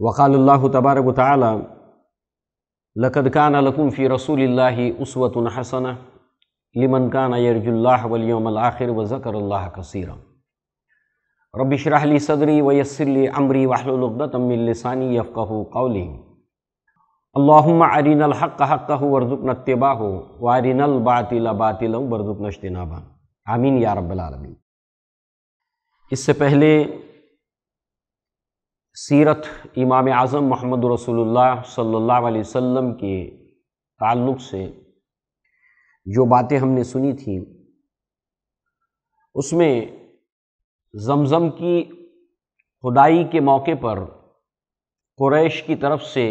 वक़ाल तबारक ताली लकद कान लकुम फ़ी रसूल उसवत हसन लिमन कान यरजुल्लाह वलियम आखिर व ज़कर कसीरा रबिशरहली सदरी वयसरली अमरी वाहलतमिलसानी यफ़्क़ू कौली अल्लाम अरिनल हक़ हक़ वर्जुक नतबा हो वारिनल बातिल बातिल वर्जुक नशतनाबा आमीन या रब्बल आलमीन इससे पहले सीरत इमाम आज़म मोहम्मद रसूलुल्लाह सल्लल्लाहु अलैहि वसल्लम के ताल्लुक़ से जो बातें हमने सुनी थी, उसमें जमज़म की खुदाई के मौके पर कुरैश की तरफ़ से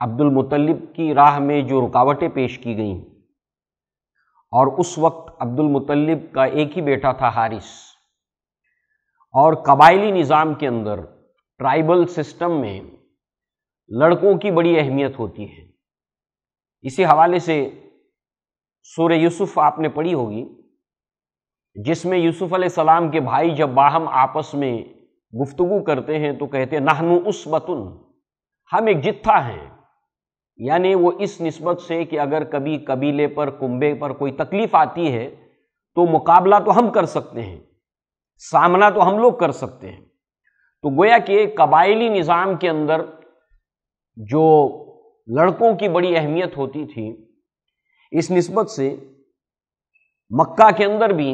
अब्दुल मुतलिब की राह में जो रुकावटें पेश की गईं, और उस वक्त अब्दुल मुतलिब का एक ही बेटा था हारिस, और कबायली निज़ाम के अंदर ट्राइबल सिस्टम में लड़कों की बड़ी अहमियत होती है। इसी हवाले से सूर्य यूसुफ आपने पढ़ी होगी, जिसमें यूसुफ सलाम के भाई जब बाहम आपस में गुफ्तगु करते हैं तो कहते हैं, नहनु उस बतुन हम एक जित्था हैं। यानी वो इस नस्बत से कि अगर कभी कबीले पर, कुंबे पर कोई तकलीफ़ आती है तो मुकाबला तो हम कर सकते हैं, सामना तो हम लोग कर सकते हैं। तो गोया कि कबायली निज़ाम के अंदर जो लड़कों की बड़ी अहमियत होती थी, इस नस्बत से मक्का के अंदर भी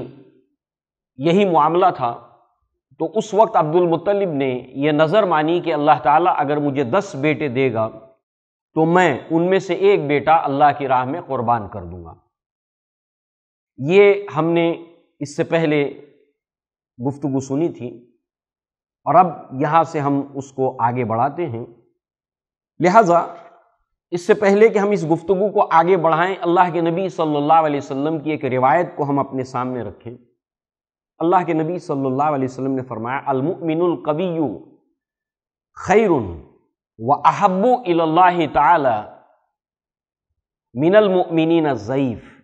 यही मामला था। तो उस वक्त अब्दुल मुत्तलिब ने यह नज़र मानी कि अल्लाह ताला अगर मुझे दस बेटे देगा तो मैं उनमें से एक बेटा अल्लाह की राह में कुर्बान कर दूँगा। ये हमने इससे पहले गुफ्तगु सुनी थी। और अब यहाँ से हम उसको आगे बढ़ाते हैं। लिहाजा, इससे पहले कि हम इस गुफ्तगु को आगे बढ़ाएँ, अल्लाह के नबी सल्लल्लाहु अलैहि वसल्लम की एक रिवायत को हम अपने सामने रखें। अल्लाह के नबी सल्लल्लाहु अलैहि वसल्लम ने फरमाया, अलमुमिनुल कवियु खैरुन व अहब्बु इलल्लाहि ताला मिनल मुमिनीन ज़ईफ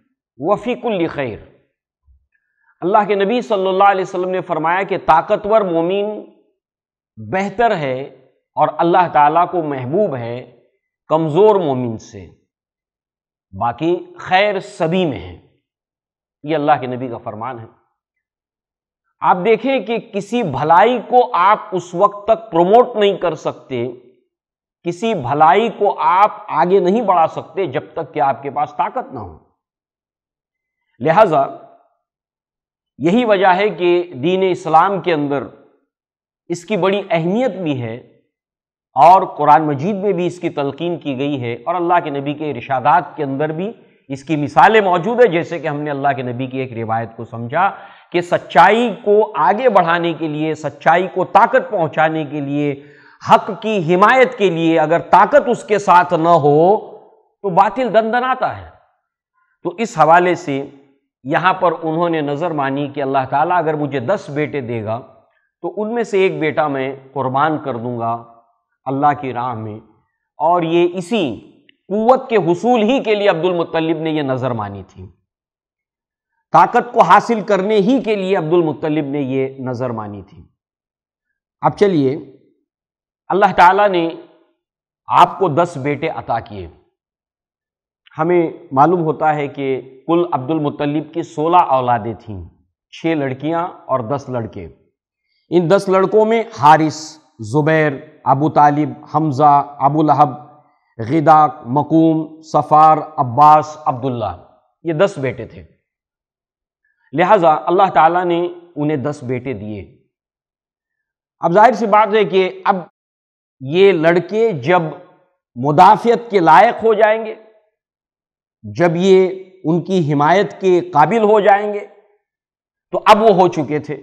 खैर। अल्लाह के नबी सल्लल्लाहु अलैहि वसल्लम ने फरमाया कि ताकतवर मोमिन बेहतर है और अल्लाह ताला को महबूब है कमज़ोर मोमिन से। बाकी खैर सभी में है। ये अल्लाह के नबी का फरमान है। आप देखें कि किसी भलाई को आप उस वक्त तक प्रमोट नहीं कर सकते, किसी भलाई को आप आगे नहीं बढ़ा सकते जब तक कि आपके पास ताकत ना हो। लिहाजा यही वजह है कि दीन इस्लाम के अंदर इसकी बड़ी अहमियत भी है और कुरान मजीद में भी इसकी तलकीन की गई है और अल्लाह के नबी के इरशादात के अंदर भी इसकी मिसालें मौजूद है, जैसे कि हमने अल्लाह के नबी की एक रिवायत को समझा कि सच्चाई को आगे बढ़ाने के लिए, सच्चाई को ताकत पहुँचाने के लिए, हक की हिमायत के लिए अगर ताकत उसके साथ न हो तो बातिल दंदनाता है। तो इस हवाले से यहाँ पर उन्होंने नज़र मानी कि अल्लाह ताला अगर मुझे दस बेटे देगा तो उनमें से एक बेटा मैं कुर्बान कर दूँगा अल्लाह की राह में। और ये इसी कुत के हसूल ही के लिए अब्दुल मुत्तलिब ने यह नज़र मानी थी। ताकत को हासिल करने ही के लिए अब्दुल मुत्तलिब ने यह नज़र मानी थी। अब चलिए, अल्लाह ताला ने आपको दस बेटे अता किए। हमें मालूम होता है कि कुल अब्दुल मुत्तलिब की सोलह औलादें थीं छः लड़कियाँ और दस लड़के। इन दस लड़कों में हारिस, ज़ुबैर, अबू तालिब, हमज़ा, अबू लहब, गिदाक, मकूम, सफ़ार, अब्बास, अब्दुल्ला, ये दस बेटे थे। लिहाजा अल्लाह ताला ने उन्हें दस बेटे दिए। अब ज़ाहिर सी बात है कि अब ये लड़के जब मुदाफ़ियत के लायक हो जाएँगे, जब ये उनकी हिमायत के काबिल हो जाएँगे तो अब वो हो चुके थे।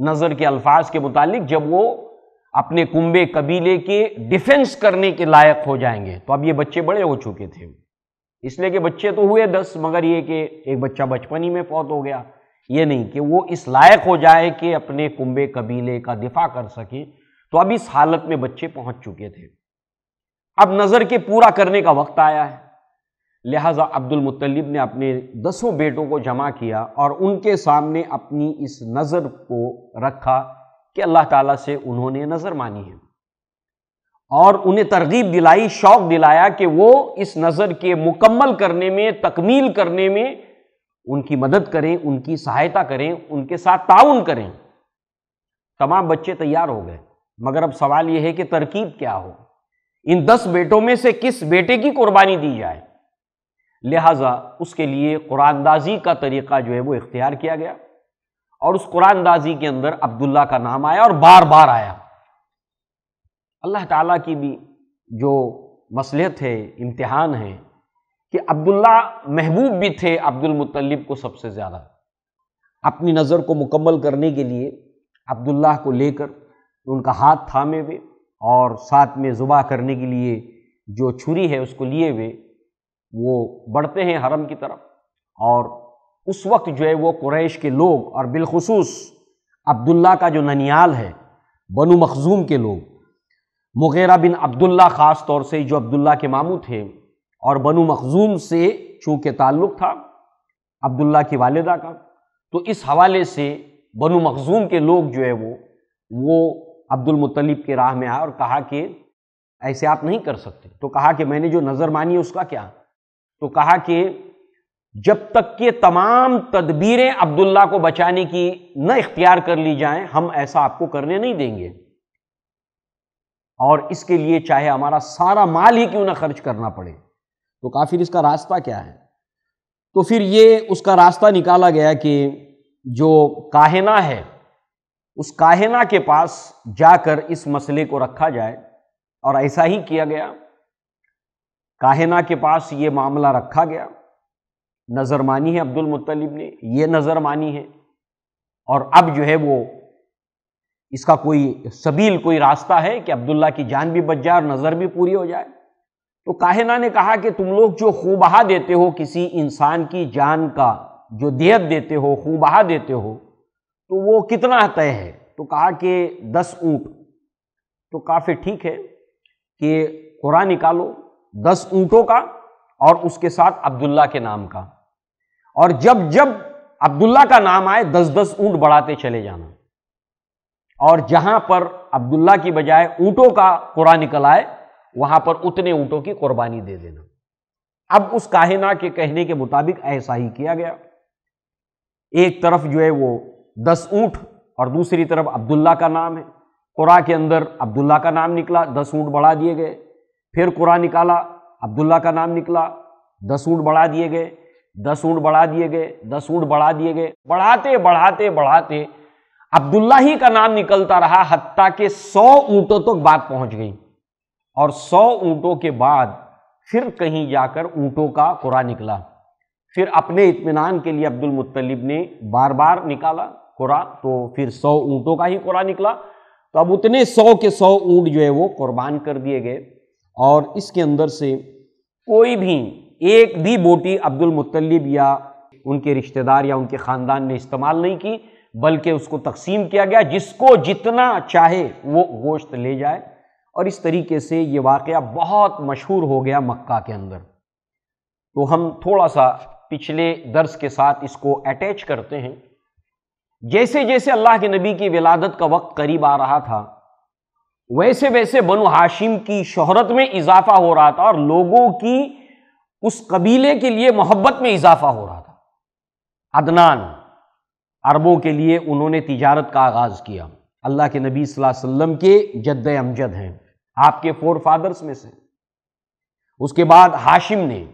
नज़र के अल्फाज के मुतालिक जब वो अपने कुंबे कबीले के डिफेंस करने के लायक हो जाएँगे। तो अब ये बच्चे बड़े हो चुके थे। इसलिए कि बच्चे तो हुए दस, मगर ये कि एक बच्चा बचपन ही में फौत हो गया। ये नहीं कि वो इस लायक हो जाए कि अपने कुंबे कबीले का दिफा कर सके। तो अब इस हालत में बच्चे पहुँच चुके थे। अब नज़र के पूरा करने का वक्त आया है। लिहाजा अब्दुल मुत्तलिब ने अपने दसों बेटों को जमा किया और उनके सामने अपनी इस नज़र को रखा कि अल्लाह ताला से उन्होंने नज़र मानी है। और उन्हें तरगीब दिलाई, शौक दिलाया कि वो इस नज़र के मुकम्मल करने में, तकमील करने में उनकी मदद करें, उनकी सहायता करें, उनके साथ ताउन करें। तमाम बच्चे तैयार हो गए। मगर अब सवाल यह है कि तरकीब क्या हो? इन दस बेटों में से किस बेटे की कुर्बानी दी जाए? लिहाजा उसके लिए कुरानदाजी का तरीका जो है वो इख्तियार किया गया और उस कुरानदाजी के अंदर अब्दुल्ला का नाम आया और बार बार आया। अल्लाह ताला की भी जो मसलहत है, इम्तिहान है कि अब्दुल्ला महबूब भी थे, अब्दुल मुत्तलिब को सबसे ज़्यादा। अपनी नज़र को मुकम्मल करने के लिए अब्दुल्ला को लेकर उनका हाथ थामे हुए और साथ में ज़ुबा करने के लिए जो छुरी है उसको लिए हुए वो बढ़ते हैं हरम की तरफ़। और उस वक्त जो है वो कुरैश के लोग और बिलखसूस अब्दुल्ला का जो ननियाल है, बनु मखजूम के लोग, मुगैरा बिन अब्दुल्ला ख़ास तौर से जो अब्दुल्ला के मामू थे और बनु मखजूम से चूँकि ताल्लुक़ था, अब्दुल्ला की वालिदा का तो इस हवाले से बनु मखजूम के लोग जो है वो वो अब्दुल मुत्तलिब के राह में आए और कहा कि ऐसे आप नहीं कर सकते। तो कहा कि मैंने जो नज़र मानी उसका क्या? तो कहा कि जब तक कि तमाम तदबीरें अब्दुल्ला को बचाने की न इख्तियार कर ली जाएँ, हम ऐसा आपको करने नहीं देंगे। और इसके लिए चाहे हमारा सारा माल ही क्यों ना खर्च करना पड़े। तो काफिर इसका रास्ता क्या है? तो फिर ये उसका रास्ता निकाला गया कि जो काहिना है, उस काहिना के पास जाकर इस मसले को रखा जाए और ऐसा ही किया गया। काहिना के पास ये मामला रखा गया। नज़र मानी है अब्दुल मुत्तलिब ने, ये नज़र मानी है। और अब जो है वो इसका कोई सबील कोई रास्ता है कि अब्दुल्ला की जान भी बच जाए और नज़र भी पूरी हो जाए। तो काहिना ने कहा कि तुम लोग जो खूबहा देते हो, किसी इंसान की जान का जो दियत देते हो खूबहा देते हो तो वो कितना तय है? तो कहा कि दस ऊँट। तो काफ़ी ठीक है कि कुरान निकालो दस ऊंटों का और उसके साथ अब्दुल्ला के नाम का। और जब जब अब्दुल्ला का नाम आए, दस दस ऊँट बढ़ाते चले जाना। और जहाँ पर अब्दुल्ला की बजाय ऊंटों का कुरान निकल आए, वहाँ पर उतने ऊंटों की कुर्बानी दे देना। अब उस काहिना के कहने के मुताबिक ऐसा ही किया गया। एक तरफ़ जो है वो दस ऊँट और दूसरी तरफ़ अब्दुल्ला का नाम है। कुरान के अंदर अब्दुल्ला का नाम निकला, दस ऊँट बढ़ा दिए गए। फिर कुरान निकाला, अब्दुल्ला का नाम निकला, दस ऊँट बढ़ा दिए गए, दस ऊँट बढ़ा दिए गए, दस ऊँट बढ़ा दिए गए, बढ़ाते बढ़ाते बढ़ाते, अब्दुल्ला ही का नाम निकलता रहा, हत्ता के सौ ऊंटों तक तो बात पहुँच गई। और सौ ऊंटों के बाद फिर कहीं जाकर ऊंटों का कुरा निकला। फिर अपने इत्मीनान के लिए अब्दुल मुत्तलिब ने बार बार निकाला कुरा तो फिर सौ ऊंटों का ही कुरा निकला। तो अब उतने सौ के सौ ऊँट जो है वो कुर्बान कर दिए गए। और इसके अंदर से कोई भी एक भी बोटी अब्दुल मुत्तलिब या उनके रिश्तेदार या उनके ख़ानदान ने इस्तेमाल नहीं की, बल्कि उसको तकसीम किया गया, जिसको जितना चाहे वो गोश्त ले जाए। और इस तरीके से ये वाक़ बहुत मशहूर हो गया मक्का के अंदर। तो हम थोड़ा सा पिछले दर्स के साथ इसको अटैच करते हैं। जैसे जैसे अल्लाह के नबी की विलादत का वक्त करीब आ रहा था वैसे वैसे बनु हाशिम की शोहरत में इजाफा हो रहा था और लोगों की उस कबीले के लिए मोहब्बत में इजाफा हो रहा था। अदनान, अरबों के लिए उन्होंने तिजारत का आगाज़ किया। अल्लाह के नबी वसल्लम के जद्द अमजद हैं। आपके फोर फादर्स में से। उसके बाद हाशिम ने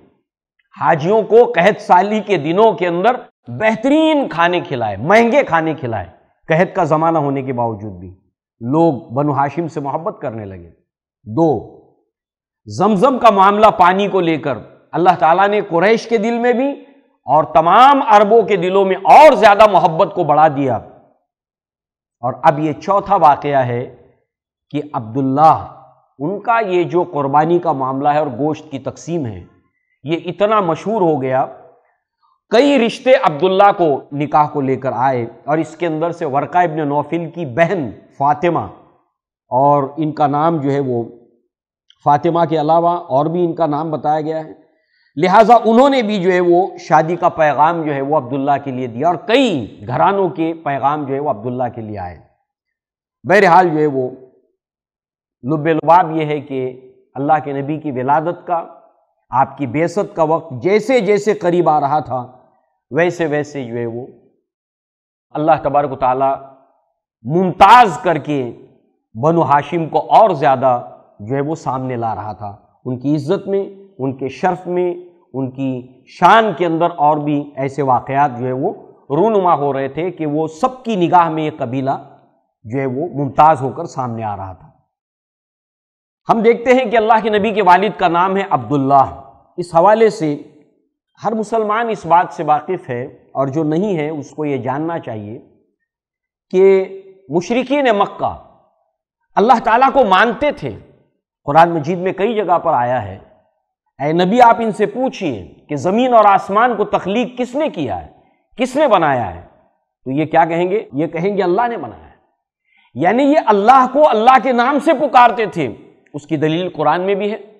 हाजियों को कहत साली के दिनों के अंदर बेहतरीन खाने खिलाए, महँगे खाने खिलाए। कहत का ज़माना होने के बावजूद भी। लोग बनु हाशिम से मोहब्बत करने लगे। दो, जमजम का मामला पानी को लेकर अल्लाह ताला ने कुरैश के दिल में भी और तमाम अरबों के दिलों में और ज़्यादा मोहब्बत को बढ़ा दिया। और अब ये चौथा वाक़ है कि अब्दुल्ला उनका ये जो कुर्बानी का मामला है और गोश्त की तकसीम है, ये इतना मशहूर हो गया। कई रिश्ते अब्दुल्ला को निकाह को लेकर आए और इसके अंदर से वर्का इब्न नौफिल की बहन फातिमा और इनका नाम जो है वो फातिमा के अलावा और भी इनका नाम बताया गया है। लिहाजा उन्होंने भी जो है वो शादी का पैगाम जो है वो अब्दुल्ला के लिए दिया और कई घरानों के पैगाम जो है वो अब्दुल्ला के लिए आए। बहरहाल जो है वो लुबाब ये है कि अल्लाह के नबी की विलादत का, आपकी बेसत का वक्त जैसे जैसे करीब आ रहा था वैसे वैसे जो है वो अल्लाह तबारक ताली मुमताज़ करके बनु हाशिम को और ज़्यादा जो है वो सामने ला रहा था। उनकी इज़्ज़त में, उनके शर्फ में, उनकी शान के अंदर और भी ऐसे वाक़ात जो है वो रूनुमा हो रहे थे कि वो सबकी निगाह में ये कबीला जो है वो मुमताज़ होकर सामने आ रहा था। हम देखते हैं कि अल्लाह के नबी के वालिद का नाम है अब्दुल्ला इस हवाले से हर मुसलमान इस बात से वाकिफ़ है और जो नहीं है उसको ये जानना चाहिए कि मुशरकी ने मक्का। अल्लाह ताला को मानते थे। कुरान मजीद में कई जगह पर आया है। ए नबी, आप इनसे पूछिए कि ज़मीन और आसमान को तख्लीक किसने किया है? किसने बनाया है? तो ये क्या कहेंगे? ये कहेंगे अल्लाह ने बनाया है। यानी ये अल्लाह को अल्लाह के नाम से पुकारते थे। उसकी दलील कुरान में भी है।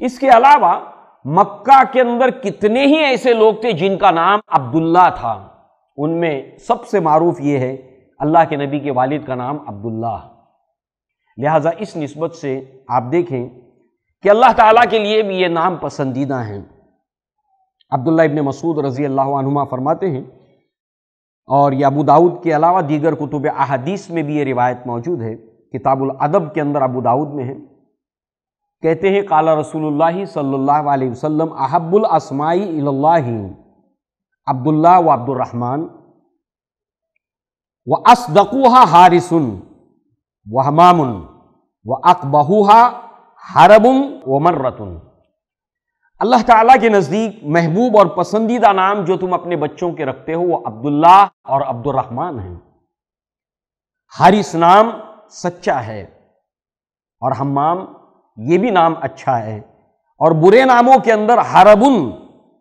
इसके अलावा मक्का के अंदर कितने ही ऐसे लोग थे जिनका नाम अब्दुल्ला था। उनमें सबसे मारूफ ये है अल्लाह के नबी के वालिद का नाम अब्दुल्ला लिहाजा इस नस्बत से आप देखें कि अल्लाह ताला के लिए भी ये नाम पसंदीदा हैं। अब्दुल्ला इबन मसूद रज़ी अल्लाह फरमाते हैं, और ये अबू दाऊद के अलावा दीगर कुतुब अहदीस में भी ये रिवायत मौजूद है, किताबुल अदब के अंदर अबू दाऊद में है। कहते हैं, काला रसूलुल्लाह सल्लल्लाहु अलैहि इल्लाही अब्दुल्ला व अब्दुलरहमान व असदकुहा हारिसुन व हमामुन व अकबहुहा हरबुन व मर्रतुन अल्लाह ताला के नज़दीक महबूब और पसंदीदा नाम जो तुम अपने बच्चों के रखते हो वो अब्दुल्ला और अब्दुलरहमान हैं। हारिस नाम सच्चा है और हमाम ये भी नाम अच्छा है और बुरे नामों के अंदर हरबुन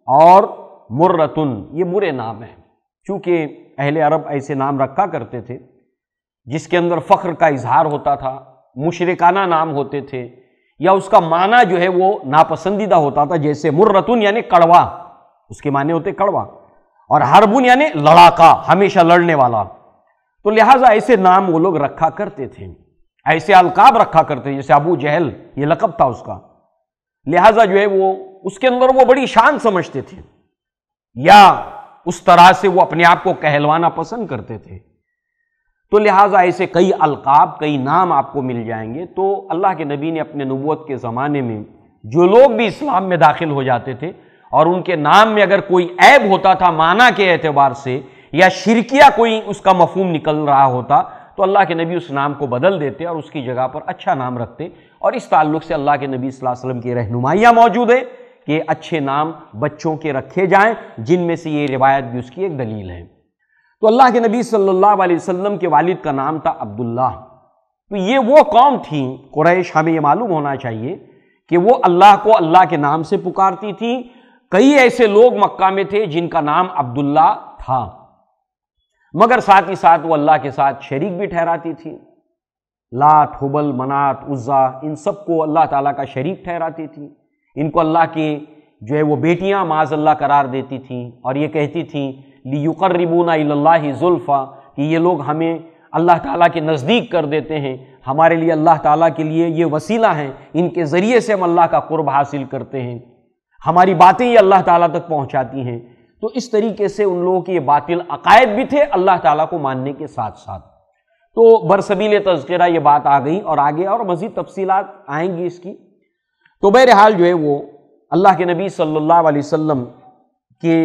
और मुर्रतुन, ये बुरे नाम हैं। चूँकि अहले अरब ऐसे नाम रखा करते थे, जिसके अंदर फ़ख्र का इजहार होता था, मुशरकाना नाम होते थे, या उसका माना जो है वो नापसंदीदा होता था, जैसे मुर्रतुन यानी कड़वा, उसके माने होते कड़वा, और हरबुन यानी लड़ाका, हमेशा लड़ने वाला। तो लिहाजा ऐसे नाम वो लोग रखा करते थे, ऐसे अलकाब रखा करते जैसे अबू जहल, ये लकब था उसका। लिहाजा जो है वो, उसके अंदर वो बड़ी शान समझते थे। या उस तरह से वो अपने आप को कहलवाना पसंद करते थे। तो लिहाजा ऐसे कई अलकाब, कई नाम आपको मिल जाएँगे। तो अल्लाह के नबी ने अपने नबूत के ज़माने में जो लोग भी इस्लाम में दाखिल हो जाते थे और उनके नाम में अगर कोई ऐब होता था माना के एतबार से या शिरकिया कोई उसका मफहूम निकल रहा होता तो अल्लाह के नबी उस नाम को बदल देते और उसकी जगह पर अच्छा नाम रखते। और इस ताल्लुक से अल्लाह के नबी वसल्लम की रहनुमाइयाँ मौजूद है। कि अच्छे नाम बच्चों के रखे जाएँ, जिनमें से ये रिवायत भी उसकी एक दलील है। तो अल्लाह के नबी सल्लल्लाहु अलैहि वसल्लम के वालिद का नाम था अब्दुल्ला तो ये वो कौम थी, कुरैश, हमें ये मालूम होना चाहिए कि वो अल्लाह को अल्लाह के नाम से पुकारती थी। कई ऐसे लोग मक्का में थे जिनका नाम अब्दुल्ला था। मगर साथ ही साथ वो अल्लाह के साथ शरीक भी ठहराती थी। लात, हुबल, मनात, उज़्ज़ा, इन सबको अल्लाह ताला का शरीक ठहराती थी। इनको अल्लाह की जो है वो बेटियाँ माज अल्लाह करार देती थी और ये कहती थी, लियुकर्रिबूना जुल्फ़ा कि ये लोग हमें अल्लाह ताला के नज़दीक कर देते हैं। हमारे लिए अल्लाह ताला के लिए ये वसीला हैं। इनके ज़रिए से हम अल्लाह का कुर्ब हासिल करते हैं। हमारी बातें ये अल्लाह ताला तक पहुँचाती हैं। तो इस तरीके से उन लोगों के ये बातिल अकायद भी थे अल्लाह ताला को मानने के साथ साथ तो बरसबील तस्करा ये बात आ गई और आगे और मज़ीद तफसीलात आएँगी इसकी। तो बहरहाल जो है वो अल्लाह के नबी सल्लल्लाहु अलैहि वसल्लम के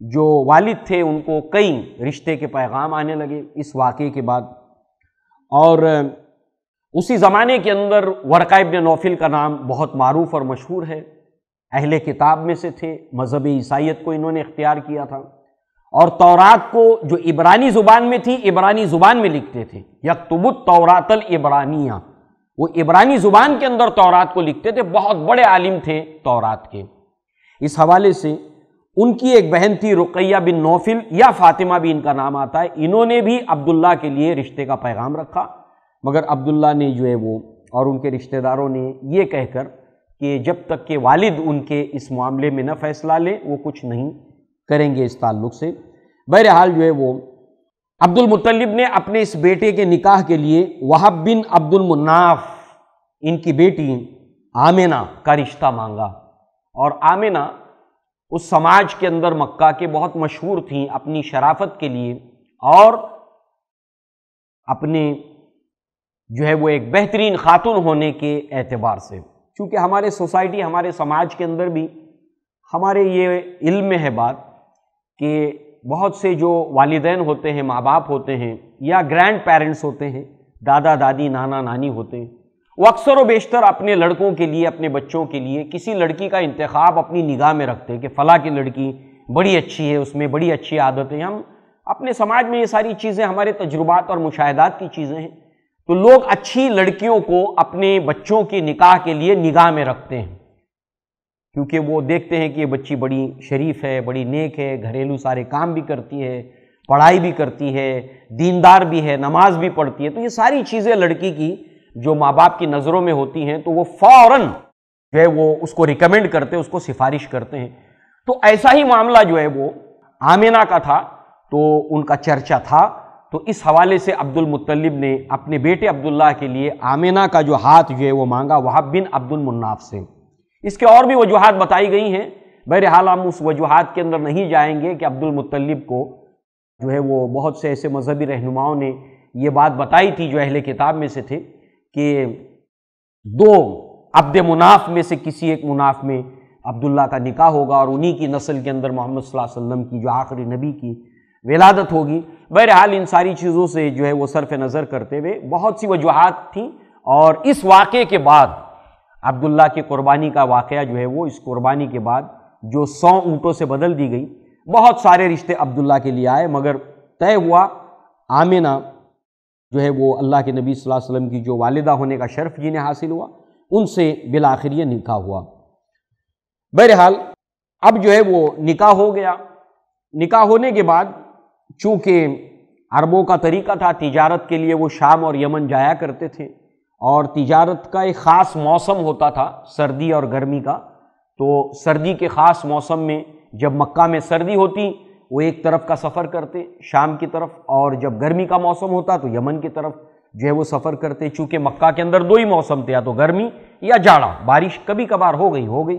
जो वालिद थे, उनको कई रिश्ते के पैगाम आने लगे इस वाक़े के बाद। और उसी ज़माने के अंदर वर्का इब्न नौफिल का नाम बहुत मरूफ और मशहूर है। अहले किताब में से थे, मज़हब ईसाइत को इन्होंने इख्तियार किया था। और तौरात को जो इबरानी ज़ुबान में थी, इबरानी ज़ुबान में लिखते थे। यकतुबुत तौरातल इबरानिया। वो इब्रानी ज़ुबान के अंदर तौरात को लिखते थे, बहुत बड़े आलिम थे तौरात के। इस हवाले से उनकी एक बहन थी रुकैया बिन नौफिल, या फातिमा भी इनका नाम आता है। इन्होंने भी अब्दुल्ला के लिए रिश्ते का पैगाम रखा, मगर अब्दुल्ला ने जो है वो और उनके रिश्तेदारों ने ये कहकर कि जब तक के वालिद उनके इस मामले में न फैसला लें, वो कुछ नहीं करेंगे इस ताल्लुक से। बहरहाल जो है वो अब्दुल मुत्तलिब ने अपने इस बेटे के निकाह के लिए वहाब बिन अब्दुल मुन्नाफ, इनकी बेटी, आमिना का रिश्ता मांगा। और आमिना उस समाज के अंदर मक्का के बहुत मशहूर थी अपनी शराफत के लिए और अपने जो है वो एक बेहतरीन खातून होने के एतबार से। क्योंकि हमारे सोसाइटी, हमारे समाज के अंदर भी, हमारे ये इल्म में है बात कि बहुत से जो वालदेन होते हैं माँ बाप होते हैं या ग्रैंड पेरेंट्स होते हैं, दादा, दादी, नाना, नानी होते हैं, वो अक्सर व बेशतर अपने लड़कों के लिए, अपने बच्चों के लिए किसी लड़की का इंतखब अपनी निगाह में रखते हैं कि फ़ला की लड़की बड़ी अच्छी है, उसमें बड़ी अच्छी आदतें हम अपने समाज में ये सारी चीज़ें, हमारे तजुर्बात और मुशाहदात की चीज़ें हैं। तो लोग अच्छी लड़कियों को अपने बच्चों की निकाह के लिए निगाह में रखते हैं। क्योंकि वो देखते हैं कि ये बच्ची बड़ी शरीफ है, बड़ी नेक है, घरेलू सारे काम भी करती है, पढ़ाई भी करती है, दीनदार भी है, नमाज़ भी पढ़ती है तो ये सारी चीज़ें लड़की की जो माँ बाप की नज़रों में होती हैं तो वो फ़ौरन जो है वो उसको रिकमेंड करते हैं, उसको सिफारिश करते हैं। तो ऐसा ही मामला जो है वो आमिना का था तो उनका चर्चा था। तो इस हवाले से अब्दुल मुत्तलिब ने अपने बेटे अब्दुल्ला के लिए आमिना का जो हाथ जो है वो मांगा, वहाब बिन अब्दुल मुन्नाफ से। इसके और भी वजूहत बताई गई हैं। बहरहाल हम उस वजूहत के अंदर नहीं जाएँगे कि अब्दुल मुत्तलिब को जो है वो बहुत से ऐसे मजहबी रहनुमाओं ने ये बात बताई थी जो अहले किताब में से थे कि दो अब्द मुनाफ में से किसी एक मुनाफ में अब्दुल्ला का निकाह होगा और उन्हीं की नस्ल के अंदर मोहम्मद वसल्लम की जो आखिरी नबी की विलादत होगी। बहरहाल इन सारी चीज़ों से जो है वो सरफ नज़र करते हुए बहुत सी वजूहत थी और इस वाक़े के बाद अब्दुल्ला की कुर्बानी का वाक़ जो है वो इस कुर्बानी के बाद जो सौ ऊँटों से बदल दी गई। बहुत सारे रिश्ते अब्दुल्ला के लिए आए, मगर तय हुआ आमिना जो है वो अल्लाह के नबी सल्लल्लाहु अलैहि वसल्लम की जो वालिदा होने का शर्फ जिन्हें हासिल हुआ, उनसे बिल आखिर ये निकाह हुआ। बहरहाल, अब जो है वो निकाह हो गया। निकाह होने के बाद चूँकि अरबों का तरीका था, तिजारत के लिए वो शाम और यमन जाया करते थे और तिजारत का एक ख़ास मौसम होता था सर्दी और गर्मी का। तो सर्दी के ख़ास मौसम में जब मक्का में सर्दी होती, वो एक तरफ़ का सफ़र करते शाम की तरफ़, और जब गर्मी का मौसम होता तो यमन की तरफ़ जो है वो सफ़र करते। चूँकि मक्का के अंदर दो ही मौसम थे, या तो गर्मी या जाड़ा, बारिश कभी कभार हो गई हो गई।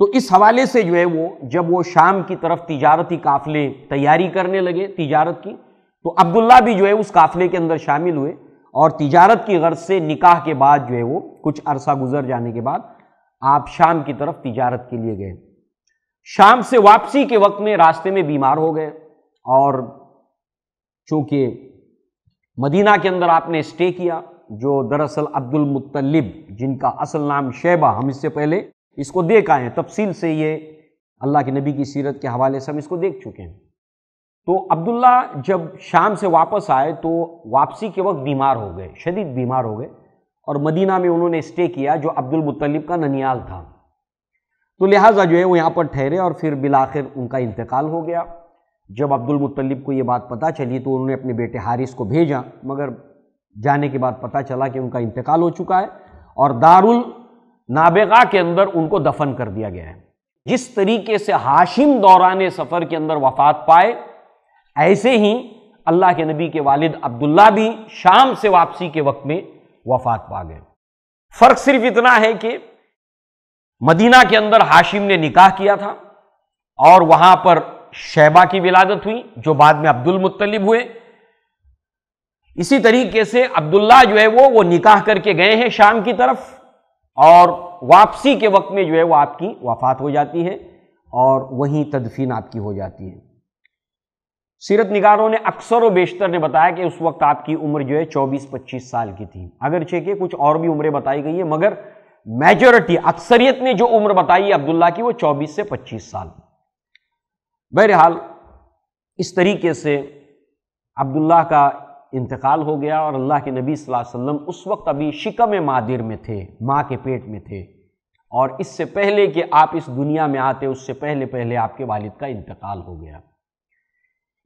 तो इस हवाले से जो है वो, जब वो शाम की तरफ़ तिजारती काफ़िले तैयारी करने लगे तिजारत की तो अब्दुल्ला भी जो है उस काफ़िले के अंदर शामिल हुए। और तिजारत की गर्ज से निकाह के बाद जो है वो कुछ अरसा गुजर जाने के बाद आप शाम की तरफ़ तिजारत के लिए गए। शाम से वापसी के वक्त में रास्ते में बीमार हो गए और चूँकि मदीना के अंदर आपने स्टे किया, जो दरअसल अब्दुल मुत्तलिब, जिनका असल नाम शैबा, हम इससे पहले इसको देख आए हैं। तफसील से ये अल्लाह के नबी की सीरत के हवाले से हम इसको देख चुके हैं। तो अब्दुल्ला जब शाम से वापस आए तो वापसी के वक्त बीमार हो गए, शदीद बीमार हो गए। और मदीना में उन्होंने स्टे किया जो अब्दुल मुत्तलिब का ननियाल था। तो लिहाजा जो है वो यहाँ पर ठहरे और फिर बिलाखिर उनका इंतकाल हो गया। जब अब्दुल मुत्तलिब को ये बात पता चली तो उन्होंने अपने बेटे हारिस को भेजा, मगर जाने के बाद पता चला कि उनका इंतकाल हो चुका है और दारुल नाबेगा के अंदर उनको दफन कर दिया गया है। जिस तरीके से हाशिम दौरान सफ़र के अंदर वफात पाए ऐसे ही अल्लाह के नबी के वालिद अब्दुल्ला भी शाम से वापसी के वक्त में वफात पा गए। फ़र्क सिर्फ़ इतना है कि मदीना के अंदर हाशिम ने निकाह किया था और वहाँ पर शैबा की विलादत हुई, जो बाद में अब्दुल मुत्तलिब हुए। इसी तरीके से अब्दुल्ला जो है वो वो निकाह करके गए हैं शाम की तरफ़ और वापसी के वक्त में जो है वो आपकी वफात हो जाती है और वहीं तदफीन आपकी हो जाती है। सीरत निगारों ने अक्सर व बेशतर ने बताया कि उस वक्त आपकी उम्र जो है 24-25 साल की थी। अगर के कुछ और भी उम्रें बताई गई है, मगर मेजोरिटी अक्सरियत ने जो उम्र बताई अब्दुल्ला की, वो 24 से 25 साल। बहरहाल, इस तरीके से अब्दुल्ला का इंतकाल हो गया और अल्लाह के नबी वसल्लम उस वक्त अभी शिकम मादिर में थे, माँ के पेट में थे। और इससे पहले कि आप इस दुनिया में आते, उससे पहले पहले आपके वालिद का इंतकाल हो गया।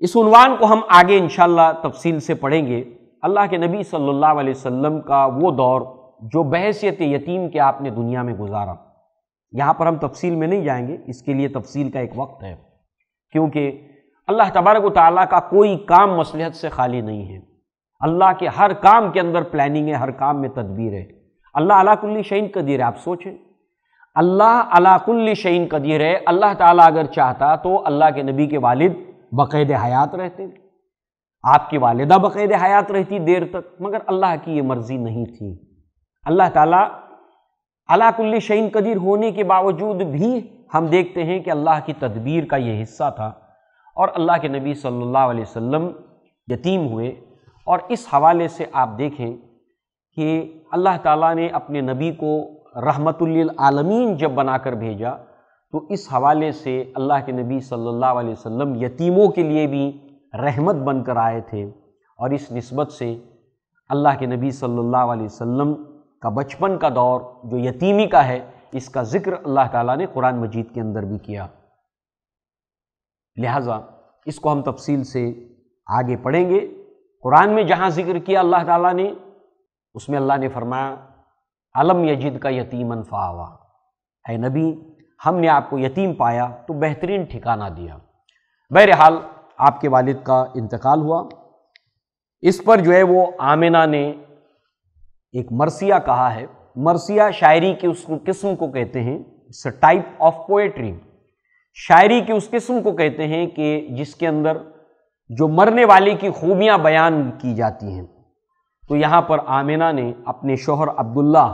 इस उनवान को हम आगे इंशाल्लाह तफसील से पढ़ेंगे। अल्लाह के नबी सल्लल्लाहु अलैहि वसल्लम का वो दौर जो बहसीत यतीम के आपने दुनिया में गुजारा। यहाँ पर हम तफसील में नहीं जाएँगे, इसके लिए तफसील का एक वक्त है। क्योंकि अल्लाह तबारक ताली का कोई काम मसलहत से खाली नहीं है। अल्लाह के हर काम के अंदर प्लानिंग है, हर काम में तदबीर है। अल्लाह अलाकुल्ली शहीन कदीर है, आप सोचें। अल्लाह अलाकुल्ली शहीन कदीर है। अल्लाह ताला अगर चाहता तो अल्लाह के नबी के वालिद बाकायद हयात रहते आपकी वालिदा बाकायद हयात रहती देर तक, मगर अल्लाह की ये मर्ज़ी नहीं थी। अल्लाह ताला अलाकुल्ली शहीन कदीर होने के बावजूद भी हम देखते हैं कि अल्लाह की तदबीर का ये हिस्सा था और अल्लाह के नबी सल्लल्लाहु अलैहि वसल्लम यतीम हुए। और इस हवाले से आप देखें कि अल्लाह ताला ने अपने नबी को रहमतुल्लिल आलमीन जब बनाकर भेजा तो इस हवाले से अल्लाह के नबी सल्लल्लाहु अलैहि वसल्लम यतीमों के लिए भी रहमत बनकर आए थे और इस नस्बत से अल्लाह के नबी सल्लल्लाहु अलैहि वसल्लम का बचपन का दौर, जो यतीमी का है, इसका ज़िक्र अल्लाह ताला ने कुरान मजीद के अंदर भी किया। लिहाजा इसको हम तफसील से आगे पढ़ेंगे। कुरान में जहाँ ज़िक्र किया अल्लाह ताला ने, उसमें अल्लाह ने फरमाया, अलम यजिद का यतीमन फ़ावा। है नबी हमने आपको यतीम पाया तो बेहतरीन ठिकाना दिया। बहरहाल, आपके वालिद का इंतकाल हुआ। इस पर जो है वो आमिना ने एक मरसिया कहा है। मरसिया शायरी की उस किस्म को कहते हैं इट्स टाइप ऑफ़ पोएट्री शायरी की उस किस्म को कहते हैं कि जिसके अंदर जो मरने वाले की खूबियाँ बयान की जाती हैं। तो यहाँ पर आमिना ने अपने शोहर अब्दुल्ला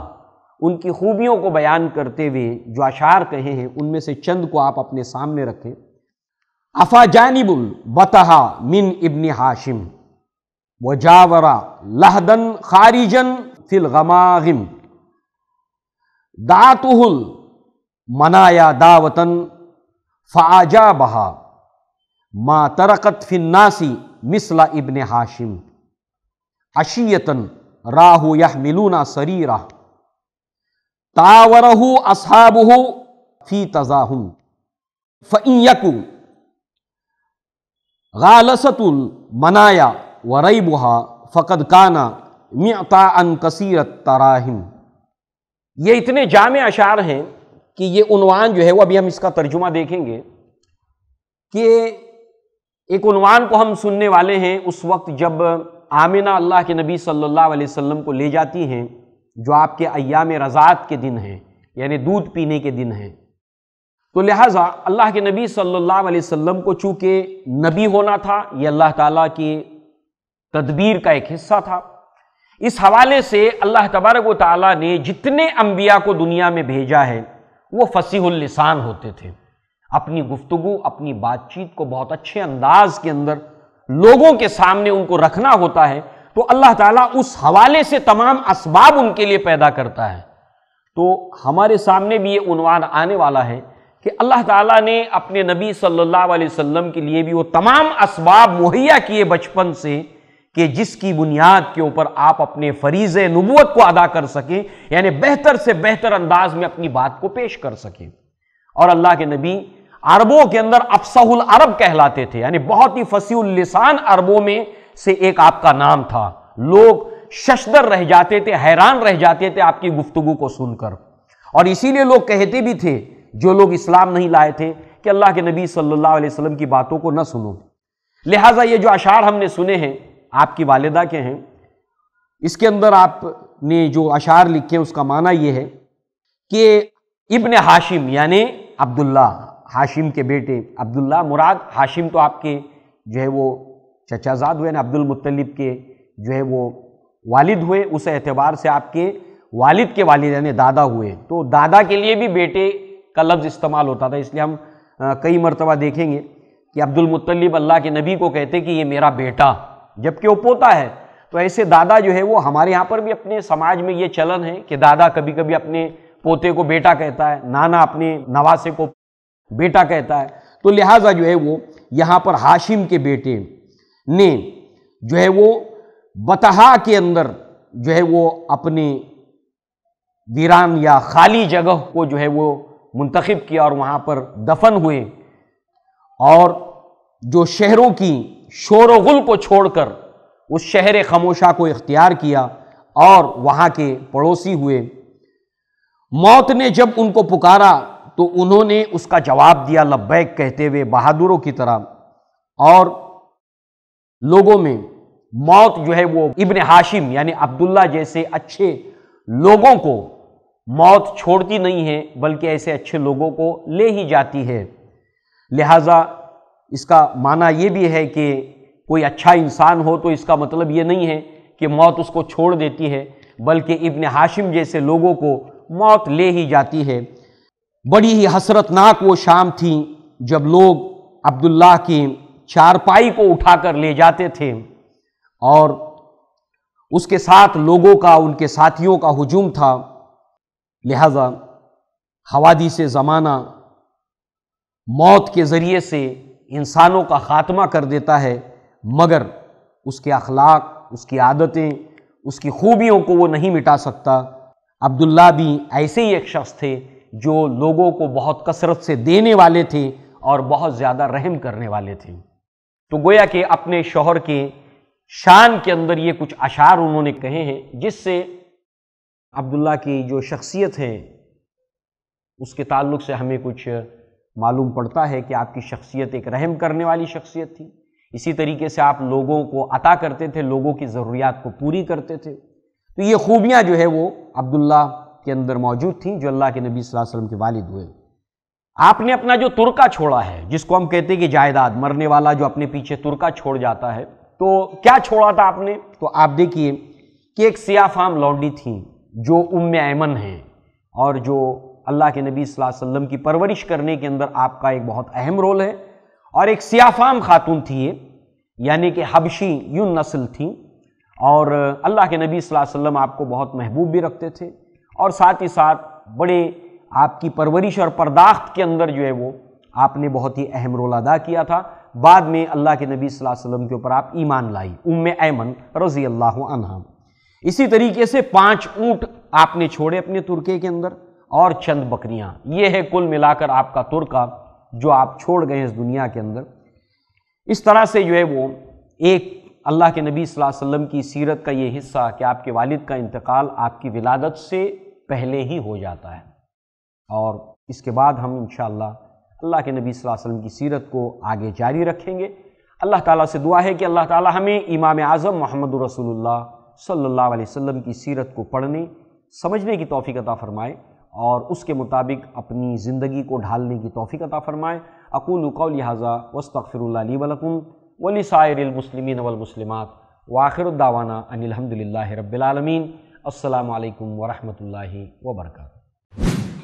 उनकी खूबियों को बयान करते हुए जो अशार कहे हैं, उनमें से चंद को आप अपने सामने रखें। अफा जानिबुल बतहा मिन इब्न हाशिम व जावरा लहदन खारिजन फिल गमागिम, दातुहुल मनाया दावतन फ़ाजा बहा मा तरकत फिन्नासी मिसला इब्न हाशिम, अशीयतन राहु यह मिलूना सरीरा। तावरहु असहाबहु फ़ी तजाहुम फ़यकु गालसतुल मनाया वरईबुहा फ़कद काना मियता अन कसीरत तराहिम ये इतने जाम अशार हैं कि ये उनवान जो है वो अभी हम इसका तर्जुमा देखेंगे कि एक उनवान को हम सुनने वाले हैं उस वक्त जब आमिना अल्लाह के नबी सल्लल्लाहु अलैहि वसल्लम को ले जाती हैं जो आपके अयाम रज़ात के दिन हैं, यानी दूध पीने के दिन हैं। तो लिहाजा अल्लाह के नबी सल्लल्लाहु अलैहि वसल्लम को चूँकि नबी होना था, ये अल्लाह ताला की तदबीर का एक हिस्सा था। इस हवाले से अल्लाह तबारक ताली ने जितने अम्बिया को दुनिया में भेजा है, वो फसीहुल्लिसान होते थे। अपनी गुफ्तगु, अपनी बातचीत को बहुत अच्छे अंदाज के अंदर लोगों के सामने उनको रखना होता है तो अल्लाह ताला उस हवाले से तमाम असबाब उनके लिए पैदा करता है। तो हमारे सामने भी ये उनवान आने वाला है कि अल्लाह ताला ने अपने नबी सल्लल्लाहु अलैहि वसल्लम के लिए भी वो तमाम असबाब मुहैया किए बचपन से कि जिसकी बुनियाद के ऊपर आप अपने फरीज नबूत को अदा कर सकें, यानी बेहतर से बेहतर अंदाज में अपनी बात को पेश कर सकें। और अल्लाह के नबी अरबों के अंदर अफसाहुल अरब कहलाते थे, यानी बहुत ही फसीउल लिसान अरबों में से एक आपका नाम था। लोग शशदर रह जाते थे, हैरान रह जाते थे आपकी गुफ्तगु को सुनकर। और इसीलिए लोग कहते भी थे, जो लोग इस्लाम नहीं लाए थे, कि अल्लाह के नबी सल्लल्लाहु अलैहि वसल्लम की बातों को न सुनो। लिहाजा ये जो अशार हमने सुने हैं, आपकी वालिदा के हैं, इसके अंदर आपने जो अशार लिखे उसका माना यह है कि इब्न हाशिम, यानी अब्दुल्ला हाशिम के बेटे अब्दुल्ला मुराद, हाशिम तो आपके जो है वो चचाजाद हुए ना अब्दुल मुत्तलिब के जो है वो वालिद हुए, उस एतबार से आपके वालिद के वालिद यानी दादा हुए। तो दादा के लिए भी बेटे का लफ्ज़ इस्तेमाल होता था, इसलिए हम कई मरतबा देखेंगे कि अब्दुल मुत्तलिब अल्लाह के नबी को कहते कि ये मेरा बेटा, जबकि वो पोता है। तो ऐसे दादा जो है वो हमारे यहाँ पर भी अपने समाज में ये चलन है कि दादा कभी कभी अपने पोते को बेटा कहता है, नाना अपने नवासे को बेटा कहता है। तो लिहाजा जो है वो यहाँ पर हाशिम के बेटे ने जो है वो बतहा के अंदर, जो है वो अपने वीरान या खाली जगह को जो है वो मुंतखब किया और वहाँ पर दफन हुए। और जो शहरों की शोर गुल को छोड़कर उस शहर खमोशा को इख्तियार किया और वहाँ के पड़ोसी हुए। मौत ने जब उनको पुकारा तो उन्होंने उसका जवाब दिया लब्बैक कहते हुए बहादुरों की तरह। और लोगों में मौत जो है वो इब्न हाशिम यानी अब्दुल्ला जैसे अच्छे लोगों को मौत छोड़ती नहीं है, बल्कि ऐसे अच्छे लोगों को ले ही जाती है। लिहाजा इसका माना ये भी है कि कोई अच्छा इंसान हो तो इसका मतलब ये नहीं है कि मौत उसको छोड़ देती है, बल्कि इब्न हाशिम जैसे लोगों को मौत ले ही जाती है। बड़ी ही हसरतनाक वो शाम थी जब लोग अब्दुल्ला की चारपाई को उठाकर ले जाते थे और उसके साथ लोगों का, उनके साथियों का हुजूम था। लिहाजा हवादी से ज़माना मौत के ज़रिए से इंसानों का ख़ात्मा कर देता है, मगर उसके अखलाक, उसकी आदतें, उसकी खूबियों को वो नहीं मिटा सकता। अब्दुल्ला भी ऐसे ही एक शख्स थे जो लोगों को बहुत कसरत से देने वाले थे और बहुत ज़्यादा रहम करने वाले थे। तो गोया कि अपने शोहर के शान के अंदर ये कुछ अशार उन्होंने कहे हैं, जिससे अब्दुल्ला की जो शख्सियत है, उसके ताल्लुक से हमें कुछ मालूम पड़ता है कि आपकी शख्सियत एक रहम करने वाली शख्सियत थी। इसी तरीके से आप लोगों को अता करते थे, लोगों की ज़रूरियात को पूरी करते थे। तो ये खूबियाँ जो है वो अब्दुल्ला के अंदर मौजूद थी, जो अल्लाह के नबी वसल्लम के वालिद हुए। आपने अपना जो तुर्का छोड़ा है, जिसको हम कहते हैं कि जायदाद, मरने वाला जो अपने पीछे तुर्का छोड़ जाता है तो क्या छोड़ा था आपने? तो आप देखिए कि एक सियाफाम लौंडी थी, जो उम्म ऐमन है, और जो अल्लाह के नबी वसल्लम की परवरिश करने के अंदर आपका एक बहुत अहम रोल है, और एक सियाफाम खातून थी ये, यानी कि हबशी यून नस्ल थी, और अल्लाह के नबी वसल्लम आपको बहुत महबूब भी रखते थे, और साथ ही साथ बड़े आपकी परवरिश और पर्दाख्त के अंदर जो है वो आपने बहुत ही अहम रोल अदा किया था। बाद में अल्लाह के नबी वसल्लम के ऊपर आप ईमान लाई उम्म ऐमन रज़ी अल्लाह अनहा। इसी तरीके से पाँच ऊँट आपने छोड़े अपने तुर्के के अंदर और चंद बकरियाँ। ये है कुल मिलाकर आपका तुर्का, जो आप छोड़ गए इस दुनिया के अंदर। इस तरह से जो है वो एक अल्लाह के नबी वसल्लम की सीरत का ये हिस्सा कि आपके वालिद का इंतकाल आपकी विलादत से पहले ही हो जाता है। और इसके बाद हम इन अल्लाह के नबी वसल्लम की सीरत को आगे जारी रखेंगे। अल्लाह ताला से दुआ है कि अल्लाह ताला हमें इमाम आज़म मोहम्मद रसूलुल्लाह सल्लल्लाहु अलैहि वसल्लम की सीरत को पढ़ने, समझने की तौफ़ी अता फ़रमाए और उसके मुताबिक अपनी ज़िंदगी को ढालने की तोफ़ी अता फ़रमाए। अकूल कौल लिहाजा वस्तफ़िरली वलकुम वली सायरमसलिमिन वलमसलिमात वाखिरदावाना अनिलहमदिल्ला रबालमीन असलकम वरहमल वबरक